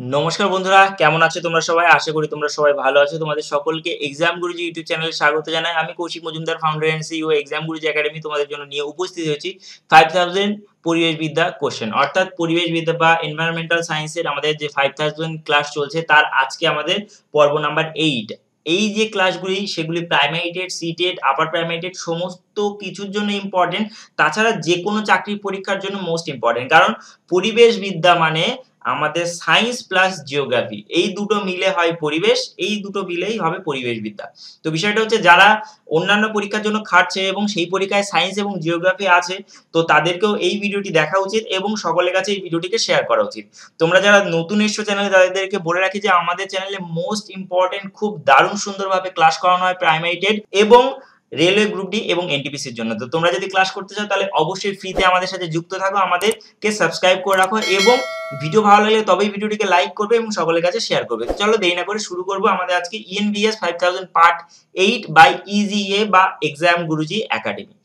নমস্কার বন্ধুরা, কেমন আছো তোমরা সবাই? আশা করি তোমরা সবাই ভালো আছো। তোমাদের সকলকে এক্সাম গুরুজি ইউটিউব চ্যানেলে স্বাগত জানাই। আমি Koushik Majumdar founder and CEO exam Guruji academy তোমাদের জন্য নিয়ে উপস্থিত হয়েছি ফাইভ থাউজেন্ড পরিবেশ বিদ্যা কোশ্চেন অর্থাৎ পরিবেশ বিদ্যা বা এনভায়রনমেন্টাল সায়েন্সের আমাদের যে ফাইভ থাউজেন্ড ক্লাস চলছে, তার আজকে আমাদের পর্ব নাম্বার এইট এই যে ক্লাসগুলি সেগুলি primary TET C TET upper primary TET সমস্ত কিছুর জন্য ইম্পর্টেন্ট তাছাড়া যে কোনো চাকরির পরীক্ষার জন্য মোস্ট ইম্পর্টেন্ট কারণ পরিবেশ বিদ্যা মানে আমাদের সায়েন্স প্লাস জিওগ্রাফি এই দুটো মিলে হয় পরিবেশ, এই দুটো মিলেই হবে পরিবেশ বিদ্যা তো বিষয়টা হচ্ছে যারা অন্যান্য পরীক্ষার জন্য খাটছে এবং সেই পরীক্ষায় সায়েন্স এবং জিওগ্রাফি আছে, তো তাদেরকেও এই ভিডিওটি দেখা উচিত এবং সকলের কাছে এই ভিডিওটিকে শেয়ার করা উচিত। তোমরা যারা নতুন এসছো চ্যানেলে তাদেরকে বলে রাখি যে আমাদের চ্যানেলে মোস্ট ইম্পর্টেন্ট খুব দারুণ সুন্দরভাবে ক্লাস করানো হয় প্রাইমারি টেট এবং রেলওয়ে গ্রুপ ডি এবং এনটিপিসির জন্য। তো তোমরা যদি ক্লাস করতে চাও, তাহলে অবশ্যই ফ্রিতে আমাদের সাথে যুক্ত থাকো। আমাদেরকে সাবস্ক্রাইব করে রাখো এবং ভিডিও ভালো লাগলে তবেই ভিডিওটিকে লাইক করবে এবং সকলের কাছে শেয়ার করবে। চলো দেরি না করে শুরু করব আমাদের আজকে ENVS five thousand part eight by EGA বা এক্সাম গুরুজি একাডেমি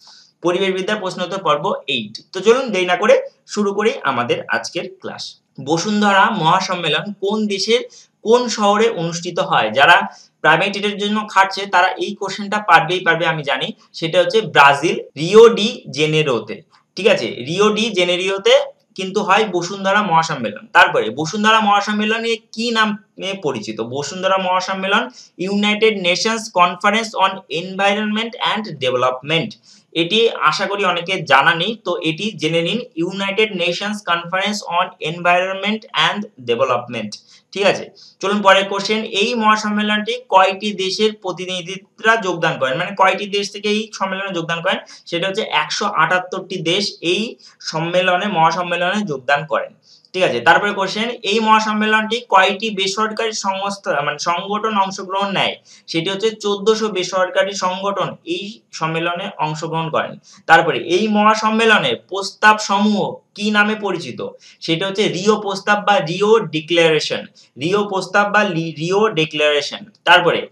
পরিবেশ বিদ্যার প্রশ্নোত্তর পর্ব এইট তো চলুন দেরি না করে শুরু করি আমাদের আজকের ক্লাস বসুন্ধরা মহাসম্মেলন কোন দেশের কোন শহরে অনুষ্ঠিত হয়? যারা প্রাইভেট টেটের জন্য খাটছে, তারা এই কোশ্চেনটা পারবেই পারবে, আমি জানি। সেটা হচ্ছে ব্রাজিল রিও ডি জেনেরোতে, ঠিক আছে? রিও ডি জেনেরিওতে কিন্তু হয় বসুন্ধরা মহাসম্মেলন। তারপরে বসুন্ধরা মহাসম্মেলনে কি নামে পরিচিত? বসুন্ধরা মহাসম্মেলন United Nations conference on environment and development এটি আশা করি অনেকে জানা নেই, তো এটি জেনে নিন United Nations conference on environment and development ঠিক আছে? চলুন পরের কোশ্চেন এই মহাসম্মেলনটি কয়টি দেশের প্রতিনিধিরা যোগদান করেন? মানে কয়টি দেশ থেকে এই সম্মেলনে যোগদান করেন? সেটা হচ্ছে একশো আটাত্তরটি দেশ এই সম্মেলনে, মহাসম্মেলনে যোগদান করেন। ঠিক আছে? তারপরে কোশ্চেন এই মহাসম্মেলনটি কয়টি বেসরকারি সংস্থা মানে সংগঠন অংশগ্রহণ নেয়? সেটি হচ্ছে চোদ্দশো বেসরকারি সংগঠন এই সম্মেলনে অংশগ্রহণ করেন। তারপরে, এই মহাসম্মেলনের প্রস্তাব সমূহ কি নামে পরিচিত? সেটা হচ্ছে রিও প্রস্তাব বা রিও ডিক্লারেশন। রিও প্রস্তাব বা রিও ডিক্লারেশন। তারপরে,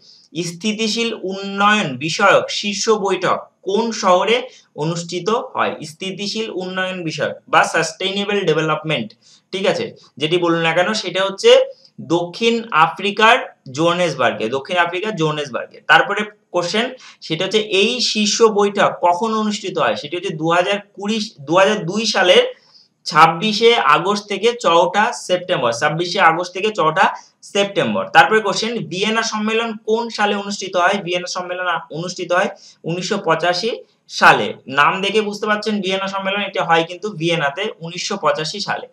স্থিতিশীল উন্নয়ন বিষয়ক শীর্ষ বৈঠক। কোন শহরে অনুষ্ঠিত হয়? স্থিতিশীল উন্নয়ন বিষয় বা সাস্টেইনেবল ডেভেলপমেন্ট ঠিক আছে? যেটি বলুন না কেন, সেটা হচ্ছে দক্ষিণ আফ্রিকার জোহানেসবার্গে, দক্ষিণ আফ্রিকার জোহানেসবার্গে। তারপরে কোশ্চেন সেটা হচ্ছে এই শীর্ষ বৈঠক কখন অনুষ্ঠিত হয়? সেটি হচ্ছে দু হাজার কুড়ি দু সালের ছাব্বিশে আগস্ট থেকে চৌঠা সেপ্টেম্বর, ছাব্বিশে আগস্ট থেকে চৌঠা সেপ্টেম্বর। তারপরে কোশ্চেন ভিয়েনা সম্মেলন কোন সালে অনুষ্ঠিত হয়? ভিয়েনা সম্মেলন অনুষ্ঠিত হয় উনিশশো পঁচাশি সালে। নাম দেখে বুঝতে পারছেন, ভিয়েনা সম্মেলন এটা হয় কিন্তু ভিয়েনাতে উনিশশো পঁচাশি সালে।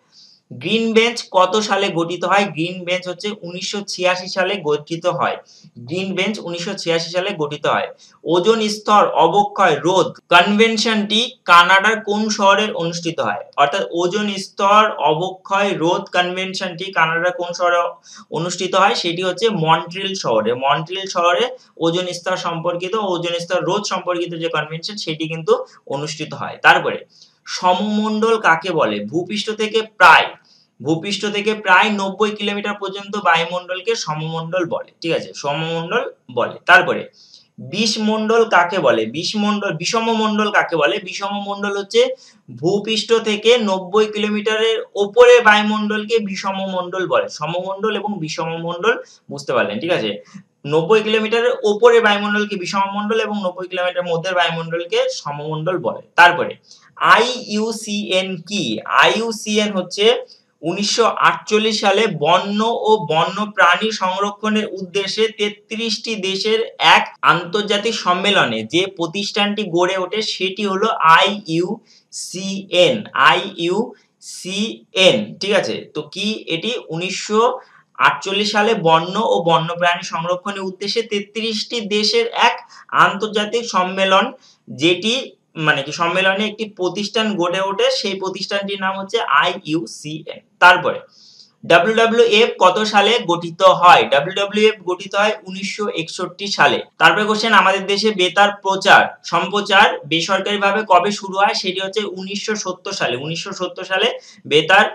গ্রিন বেঞ্চ কত সালে গঠিত হয়? গ্রিন বেঞ্চ হচ্ছে উনিশশো ছিয়াশি সালে গঠিত হয়। গ্রিন বেঞ্চ উনিশশো ছিয়াশি সালে গঠিত হয়। ওজন স্তর অবক্ষয় রোধ কনভেনশনটি কানাডার কোন শহরে অনুষ্ঠিত হয়? অর্থাৎ ওজন স্তর অবক্ষয় রোধ কনভেনশনটি কানাডার কোন শহরে অনুষ্ঠিত হয়? সেটি হচ্ছে মন্ট্রিল শহরে। মন্ট্রিল শহরে ওজন স্তর সম্পর্কিত, ওজন স্তর রোধ সম্পর্কিত যে কনভেনশন, সেটি কিন্তু অনুষ্ঠিত হয়। তারপরে সমমণ্ডল কাকে বলে? ভূপৃষ্ঠ থেকে প্রায় ভূপৃষ্ঠ থেকে প্রায় নব্বই কিলোমিটার পর্যন্ত বায়ুমণ্ডলকে সমমণ্ডল বলে, ঠিক আছে? সমমণ্ডল বলে। তারপরে, বিষমণ্ডল কাকে বলে? বিষমণ্ডল, বিষমমণ্ডল কাকে বলে? বিষমমণ্ডল হচ্ছে ভূপৃষ্ঠ থেকে নব্বই কিলোমিটারের ওপরে বায়ুমণ্ডলকে বিষমমণ্ডল বলে। সমমণ্ডল এবং বিষমমণ্ডল বুঝতে পারলেন, ঠিক আছে? নব্বই কিলোমিটারের ওপরে বায়ুমণ্ডলকে বিষমমণ্ডল এবং নব্বই কিলোমিটার মধ্যে বায়ুমণ্ডলকে সমমণ্ডল বলে। তারপরে, আইইউসিএন কি? আইইউসিএন হচ্ছে উনিশশো আটচল্লিশ সালে বন্য ও বন্য প্রাণী সংরক্ষণের উদ্দেশ্যে তেত্রিশটি দেশের এক আন্তর্জাতিক সম্মেলনে যে প্রতিষ্ঠানটি গড়ে ওঠে সেটি হলো আইইউসিএন আইইউসিএন ঠিক আছে? তো কি এটি? উনিশশো আটচল্লিশ সালে বন্য ও বন্যপ্রাণী সংরক্ষণের উদ্দেশ্যে তেত্রিশটি দেশের এক আন্তর্জাতিক সম্মেলন যেটি মানে কি সম্মেলনে একটি প্রতিষ্ঠান গড়ে ওঠে, সেই প্রতিষ্ঠানটির নাম হচ্ছে আইইউসিএন তারপরে ডাব্লিউডাব্লিউএফ কত সালে গঠিত হয়? ডাব্লিউডাব্লিউএফ গঠিত হয় উনিশশো একষট্টি সালে। তারপরে কোশ্চেন আমাদের দেশে বেতার প্রচার, সম্প্রচার বেসরকারিভাবে কবে শুরু হয়? সেটি হচ্ছে উনিশশো সত্তর সালে। উনিশশো সত্তর সালে বেতার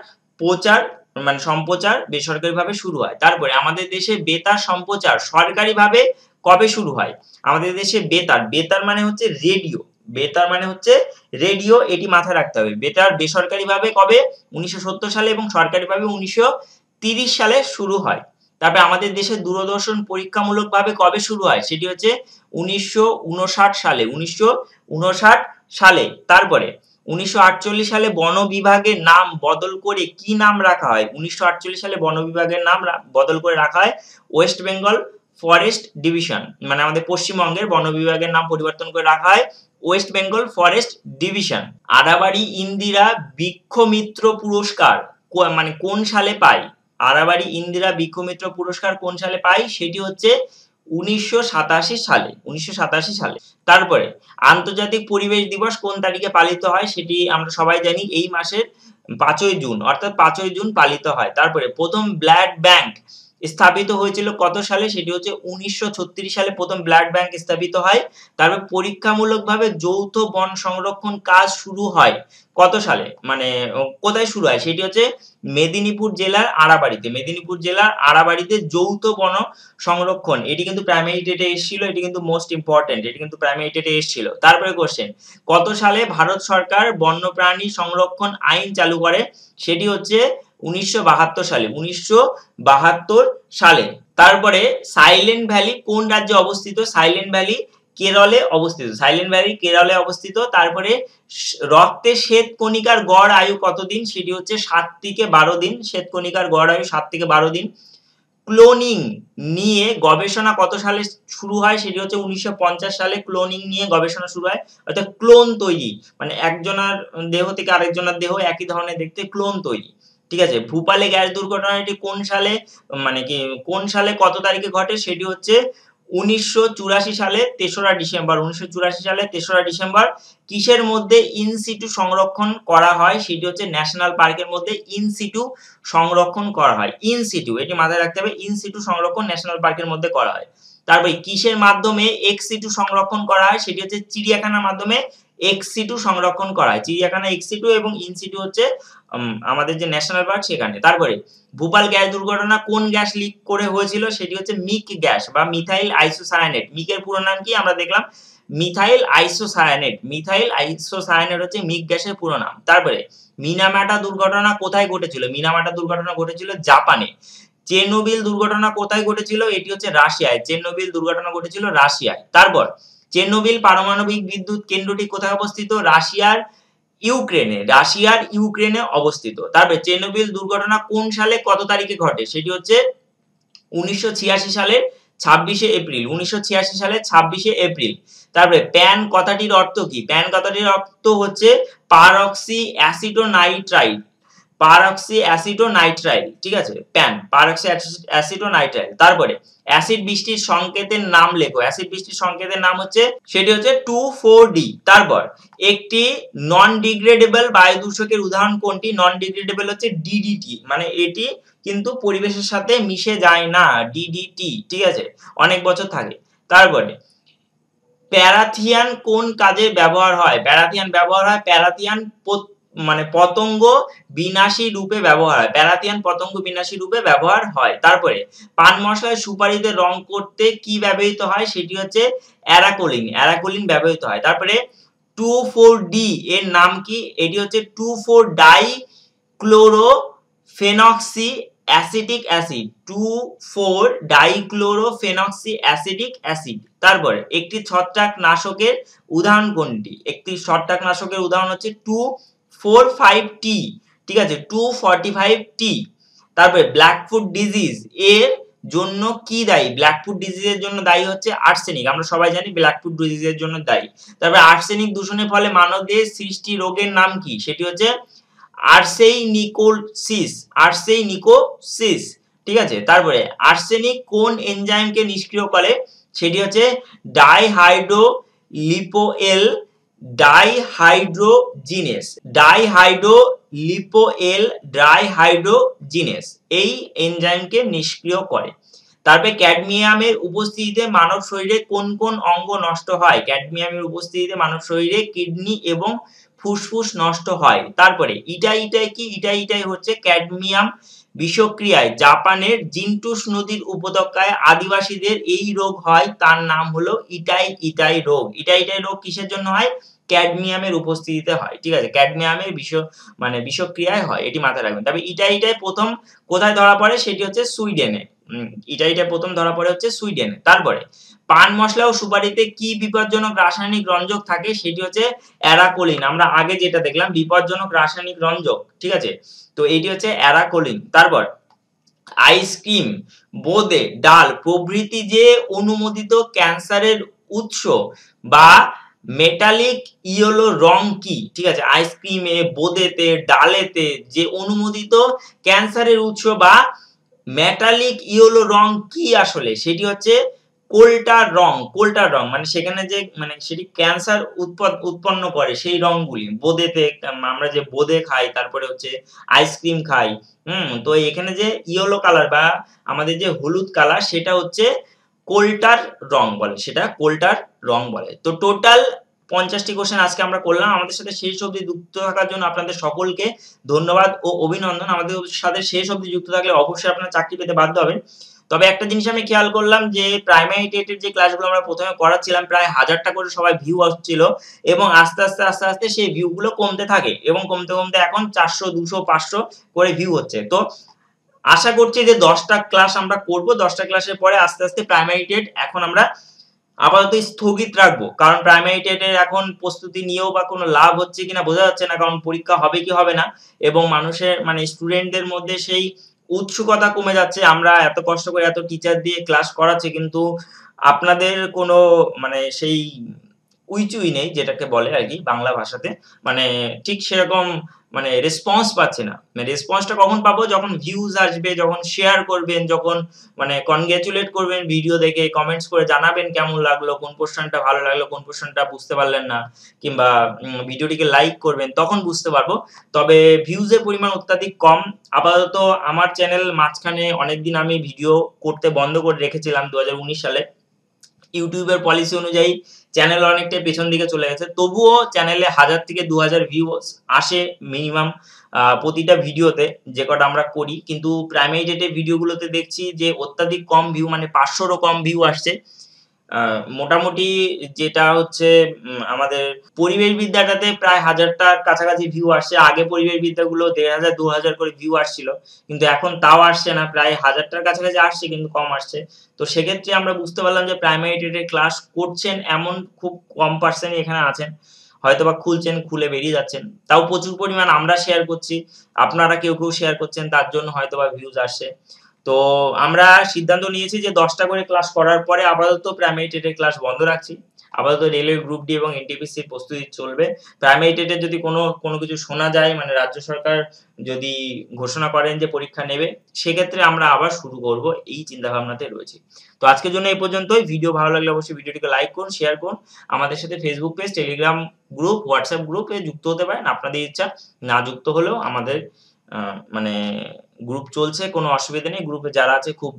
প্রচার মানে সম্প্রচার বেসরকারিভাবে শুরু হয়। তারপরে, আমাদের দেশে বেতার সম্প্রচার সরকারিভাবে কবে শুরু হয়? আমাদের দেশে বেতার বেতার মানে হচ্ছে রেডিও। বেতার মানে হচ্ছে রেডিও এটি মাথায় রাখতে হবে। বেতার বেসরকারিভাবে কবে? উনিশশো সত্তর সালে এবং সরকারিভাবে উনিশশো সালে শুরু হয়। তারপরে আমাদের দেশে দূরদর্শন পরীক্ষামূলকভাবে কবে শুরু হয়? সেটি হচ্ছে উনিশশো উনষাট সালে, উনিশশো উনষাট সালে। তারপরে উনিশশো আটচল্লিশ সালে বন বিভাগের নাম বদল করে কি নাম রাখা হয়? উনিশশো আটচল্লিশ সালে বন বিভাগের নাম বদল করে রাখা হয় ওয়েস্ট বেঙ্গল ফরেস্ট ডিভিশন। মানে আমাদের পশ্চিমবঙ্গের বন বিভাগের নাম পরিবর্তন করে রাখা হয় West Bengal forest division. Arabari Indira Vrikshamitra পুরস্কার মানে কোন সালে পায়? আরাবাড়ি ইন্দিরা বৃক্ষমিত্র পুরস্কার কোন সালে পায়? সেটি হচ্ছে উনিশশো সাতাশি সালে, উনিশশো সাতাশি সালে। তারপরে, আন্তর্জাতিক পরিবেশ দিবস কোন তারিখে পালিত হয়? সেটি আমরা সবাই জানি, এই মাসের পাঁচই জুন, অর্থাৎ পাঁচই জুন পালিত হয়। তারপরে, প্রথম ব্লাড ব্যাংক স্থাপিত হয়েছিল কত সালে? সেটি হচ্ছে উনিশশো ছত্রিশ সালে প্রথম ব্লাড ব্যাংক স্থাপিত হয়। তারপর পরীক্ষামূলকভাবে যৌথ বন সংরক্ষণ কাজ শুরু হয়। কত সালে? মানে কোথায় শুরু হয়? সেটি হচ্ছে মেদিনীপুর জেলার আড়াবাড়িতে মেদিনীপুর জেলার আড়াবাড়িতে যৌথ বন সংরক্ষণ। এটি কিন্তু প্রাইমারি টেটে এসেছিল, এটি কিন্তু মোস্ট ইম্পর্টেন্ট এটি কিন্তু প্রাইমারি টেটে এসেছিল। তারপরে কোশ্চেন কত সালে ভারত সরকার বন্যপ্রাণী সংরক্ষণ আইন চালু করে? সেটি হচ্ছে উনিশশো বাহাত্তর সালে, উনিশশো বাহাত্তর সালে। তারপরে সাইলেন্ট ভ্যালি কোন রাজ্যে অবস্থিত? সাইলেন্ট ভ্যালি কেরলে অবস্থিত। সাইলেন্ট ভ্যালি কেরলে অবস্থিত। তারপরে রক্তে শ্বেত কণিকার গড় আয়ু কতদিন? সেটি হচ্ছে সাত থেকে বারো দিন। শ্বেত কণিকার গড় আয়ু সাত থেকে বারো দিন। ক্লোনিং নিয়ে গবেষণা কত সালে শুরু হয়? সেটি হচ্ছে উনিশশো পঞ্চাশ সালে ক্লোনিং নিয়ে গবেষণা শুরু হয়। অর্থাৎ ক্লোন তৈরি। মানে একজনের দেহ থেকে আরেকজনের দেহ একই ধরনের দেখতে ক্লোন তৈরি। ঠিক আছে? ভূপালে গ্যাস দুর্ঘটনাটি কোন সালে মানে কি, কোন সালে কত তারিখে ঘটে? সেটি হচ্ছে উনিশশো চুরাশি সালে তেসরা ডিসেম্বর। উনিশশো চুরাশি সালে তেসরা ডিসেম্বর। কিসের মধ্যে ইনসিটু সংরক্ষণ করা হয়? সেটি হচ্ছে ন্যাশনাল পার্কের মধ্যে ইনসিটু সংরক্ষণ করা হয়। ইনসিটু এটি মাথায় রাখতে হবে ইনসিটু সংরক্ষণ ন্যাশনাল পার্কের মধ্যে করা হয়। তারপরে কিসের মাধ্যমে এক্সিটু সংরক্ষণ করা হয়? সেটি হচ্ছে চিড়িয়াখানার মাধ্যমে এক্সিটু সংরক্ষণ করা চিড়িয়াখানা এক্সিটু এবং ইনসিটু হচ্ছে আমাদের যে ন্যাশনাল পার্ক সেখানে। তারপরে, ভোপাল গ্যাস দুর্ঘটনা কোন গ্যাস লিক করে হয়েছিল? সেটি হচ্ছে মিক গ্যাস বা মিথাইল আইসোসায়ানেট। মিকের পুরো নাম কি? আমরা দেখলাম, মিথাইল আইসোসায়ানেট। মিথাইল আইসোসায়ানেট হচ্ছে মিক গ্যাসের পুরো নাম। তারপরে, মিনামাটা দুর্ঘটনা কোথায় ঘটেছিল? মিনামাটা দুর্ঘটনা ঘটেছিল জাপানে। চেরনোবিল দুর্ঘটনা কোথায় ঘটেছিল? এটি হচ্ছে রাশিয়ায়। চেরনোবিল দুর্ঘটনা ঘটেছিল রাশিয়ায়। তারপর চেরনোবিল পারমাণবিক বিদ্যুৎ কেন্দ্রটি কোথায় অবস্থিত? রাশিয়ার ইউক্রেনে রাশিয়ার ইউক্রেনে অবস্থিত। তারপরে চেরনোবিল দুর্ঘটনা কোন সালে, কত তারিখে ঘটে? সেটি হচ্ছে উনিশশো ছিয়াশি সালের ছাব্বিশে এপ্রিল, উনিশশো ছিয়াশি সালে ছাব্বিশে এপ্রিল। তারপরে প্যান কথাটির অর্থ কি? প্যান কথাটির অর্থ হচ্ছে পারক্সি অ্যাসিডোনাইট্রাইড পারক্সি অ্যাসিডোনাইট্রাইল ঠিক আছে? প্যান, পারক্সি অ্যাসিডোনাইট্রাইল তারপরে, অ্যাসিড বৃষ্টির সংকেতের নাম লেখো। অ্যাসিড বৃষ্টির সংকেতের নাম হচ্ছে, সেটি হচ্ছে টু ফোর ডি। তারপর, একটি নন ডিগ্রেডেবল বায়ু দূষকের উদাহরণ কোনটি? নন ডিগ্রেডেবল হচ্ছে ডিডিটি মানে এটি কিন্তু পরিবেশের সাথে মিশে যায় না ডিডিটি ঠিক আছে? অনেক বছর থাকে। তারপরে, প্যারাথিয়ান কোন কাজে ব্যবহার হয়? প্যারাথিয়ান ব্যবহার হয়, প্যারাথিয়ান মানে পতঙ্গ বিনাশী রূপে ব্যবহার হয়। প্যারাথিয়ান পতঙ্গ বিনাশী রূপে ব্যবহার হয়। তারপরে পান মশলায় সুপারিতে রং করতে কি ব্যবহৃত হয়? সেটি হচ্ছে অ্যারাকোলিন। অ্যারাকোলিন ব্যবহৃত হয়। তারপরে টু ফোর ডি, এর নাম কি? এটি হচ্ছে two four di chloro phenoxy acetic acid. Two four dichlorophenoxy acidic acid. তারপরে একটি ছত্রাক নাশকের উদাহরণ কোনটি? একটি ছত্রাক নাশকের উদাহরণ হচ্ছে টু ফোর ফাইভ টি ঠিক আছে? টু ফর্টি ফাইভ টি তারপরে ব্ল্যাক ফুড ডিজিজ এর জন্য কি দায়ী? ব্ল্যাক ফুড ডিজিজের জন্য দায়ী হচ্ছে আর্সেনিক আমরা সবাই জানি ব্ল্যাক ফুড ডিজিজের জন্য দায়ী। তারপরে আর্সেনিক দূষণের ফলে মানবদের সৃষ্টি রোগের নাম কি? সেটি হচ্ছে আর্সেইনিকোসিস আর্সেইনিকোসিস ঠিক আছে? তারপরে আর্সেনিক কোন এনজাইমকে নিষ্ক্রিয় করে? সেটি হচ্ছে ডাইহাইড্রো লিপোএল ডাইহাইড্রোজিনেস ডাইহাইড্রো লিপোএল ডাইহাইড্রোজিনেস এই এনজাইমকে নিষ্ক্রিয় করে। তারপরে ক্যাডমিয়ামের উপস্থিতিতে মানব শরীরে কোন কোন অঙ্গ নষ্ট হয়? ক্যাডমিয়ামের উপস্থিতিতে মানব শরীরে কিডনি এবং ফুসফুস নষ্ট হয়। তারপরে, ইটা ইটাই কি? ইটা ইটাই হচ্ছে ক্যাডমিয়াম বিষক্রিয়ায়। জাপানের জিন্টুস নদীর উপত্যকায় আদিবাসীদের এই রোগ হয়। তার নাম হলো ইটাই ইটাই রোগ। ইটাই ইটাই রোগ কিসের জন্য হয়? ক্যাডমিয়ামের উপস্থিতিতে হয়। ঠিক আছে? ক্যাডমিয়ামের বিষ মানে বিষক্রিয়ায় হয়। এটি মাথায় রাখবেন। তবে ইটাইটাই প্রথম কোথায় ধরা পড়ে? সেটি হচ্ছে সুইডেনে। ইটাইটা প্রথম ধরা পড়ে হচ্ছে সুইডেনে। তারপরে পান মশলা ও সুপারিতে কি বিপজ্জনক রাসায়নিক রঞ্জক থাকে সেটি হচ্ছে অ্যারাকোলিন। আমরা আগে যেটা দেখলাম, বিপজ্জনক রাসায়নিক রঞ্জক, ঠিক আছে? তো এটি হচ্ছে অ্যারাকোলিন। তারপর আইসক্রিম বোদে, ডাল প্রভৃতি যে অনুমোদিত ক্যান্সারের উৎস বা মেটালিক ইয়েলো রং কি, ঠিক আছে? আইসক্রিমে বোদেতে, ডালেতে যে অনুমোদিত ক্যান্সারের উৎস বা মেটালিক ইয়েলো রং কি আসলে? সেটি হচ্ছে কোলটার রং কোলটার রং মানে সেখানে যে মানে সেটি ক্যান্সার উৎপন্ন করে সেই রংগুলি। বোদেতে আমরা যে বোদে খাই, তারপরে হচ্ছে আইসক্রিম খাই, হুম? তো এখানে যে ইয়েলো কালার বা আমাদের যে হলুদ কালার সেটা হচ্ছে কোল্টার রং বলে, সেটা কোল্টার রং বলে। তো টোটাল পঞ্চাশটি কোশ্চেন আজকে আমরা করলাম। আমাদের সাথে শেষ অবধি যুক্ত থাকার জন্য আপনাদের সকলকে ধন্যবাদ ও অভিনন্দন। আমাদের সাথে শেষ অবধি যুক্ত থাকলে অবশ্যই আপনারা চাকরি পেতে বাধ্য হবেন। তবে একটা জিনিস আমি খেয়াল করলাম যে প্রাইমারি টেটের যে ক্লাসগুলো আমরা প্রথমে করাচ্ছিলাম, প্রায় হাজারটা করে সবাই ভিউ আসছিল এবং আস্তে আস্তে আস্তে আস্তে সেই ভিউগুলো কমতে থাকে এবং কমতে কমতে এখন চারশো, দুশো, পাঁচশো করে ভিউ হচ্ছে। তো আশা করছি যে দশটা ক্লাস আমরা করব। দশটা ক্লাসের পরে আস্তে আস্তে প্রাইমারি টেট এখন আমরা আপাতত স্থগিত রাখব। কারণ প্রাইমারি টেটের এখন প্রস্তুতি নিয়েও বা কোনো লাভ হচ্ছে কিনা বোঝা যাচ্ছে না, কারণ পরীক্ষা হবে কি হবে না এবং মানুষের মানে স্টুডেন্টদের মধ্যে সেই উৎসুকতা কমে যাচ্ছে, আমরা এত কষ্ট করে এত টিচার দিয়ে ক্লাস করাচ্ছি, কিন্তু আপনাদের কোনো মানে সেই উইচুই নেই যেটাকে বলে আর কি বাংলা ভাষাতে। মানে ঠিক সেরকম মানে রেসপন্স পাচ্ছে না। মানে রেসপন্সটা কখন পাবো? যখন ভিউজ আসবে, যখন শেয়ার করবেন, যখন মানে কনগ্রাচুলেট করবেন ভিডিও দেখে কমেন্টস করে জানাবেন কেমন লাগল, কোন পোর্শনটা ভালো লাগল, কোন পোর্শনটা বুঝতে পারলেন না, কিংবা ভিডিওটিকে লাইক করবেন, তখন বুঝতে পারব। তবে ভিউজের পরিমাণ অত্যাধিক কম। আপাতত আমার চ্যানেল মাঝখানে অনেকদিন আমি ভিডিও করতে বন্ধ করে রেখেছিলাম দু হাজার উনিশ সালে। ইউটিউবের পলিসি অনুযায়ী চ্যানেল অনেকটাই পেছন দিকে চলে গেছে। তবুও চ্যানেলে হাজার থেকে দু হাজার ভিউ আসে মিনিমাম প্রতিটা ভিডিওতে যে কটা আমরা করি। কিন্তু প্রাইমারি ডেটে ভিডিওগুলোতে দেখছি যে অত্যাধিক কম ভিউ মানে পাঁচশোরও কম ভিউ আসছে। মোটামুটি যেটা হচ্ছে আমাদের পরিবেশ বিদ্যাটাতে প্রায় হাজারটার কাছাকাছি ভিউ আসছে। আগে পরিবেশ বিদ্যাগুলো দেড় হাজার, দু হাজার করে ভিউ আসছিল। কিন্তু এখন তাও আসছে না, প্রায় হাজারটার কাছাকাছি আসছে কিন্তু কম আসছে। তো সেক্ষেত্রে আমরা বুঝতে পারলাম যে প্রাইমারি টেটের ক্লাস করছেন এমন খুব কম পার্সেন্ট এখানে আছেন। হয়তো বা খুলছেন, খুলে বেরিয়ে যাচ্ছেন। তাও প্রচুর পরিমাণ আমরা শেয়ার করছি। আপনারা কেউ কেউ শেয়ার করছেন, তার জন্য হয়তো বা ভিউজ আসছে। তো আমরা সিদ্ধান্ত নিয়েছি যে দশটা করে ক্লাস করার পরে আপাতত প্রাইমারি টেটের ক্লাস বন্ধ রাখছি। আপাতত রেলওয়ে গ্রুপ ডি এবং এনটিপিসির প্রস্তুতি চলবে। প্রাইমারি টেটের যদি কোনো কোনো কিছু শোনা যায় মানে রাজ্য সরকার যদি ঘোষণা করেন যে পরীক্ষা নেবে, সেক্ষেত্রে আমরা আবার শুরু করব এই চিন্তা ভাবনাতে রয়েছে। তো আজকের জন্য এই পর্যন্তই। ভিডিও ভালো লাগলে অবশ্যই ভিডিওটিকে লাইক করুন শেয়ার করুন। আমাদের সাথে Facebook page Telegram group WhatsApp গ্রুপে যুক্ত হতে পারেন। আপনাদের ইচ্ছা না যুক্ত হলেও আমাদের মানে গ্রুপ চলছে, কোনো অসুবিধা নেই। গ্রুপে যারা আছে খুব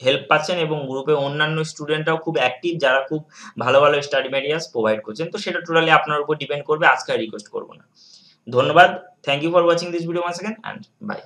হেল্প পাচ্ছেন এবং গ্রুপে অন্যান্য স্টুডেন্টরাও খুব অ্যাক্টিভ যারা খুব ভালো ভালো স্টাডি ম্যাটেরিয়ালস প্রোভাইড করছেন। তো সেটা টোটালি আপনার উপর ডিপেন্ড করবে, আজকে রিকোয়েস্ট করব না। ধন্যবাদ। Thank you for watching this video once second and bye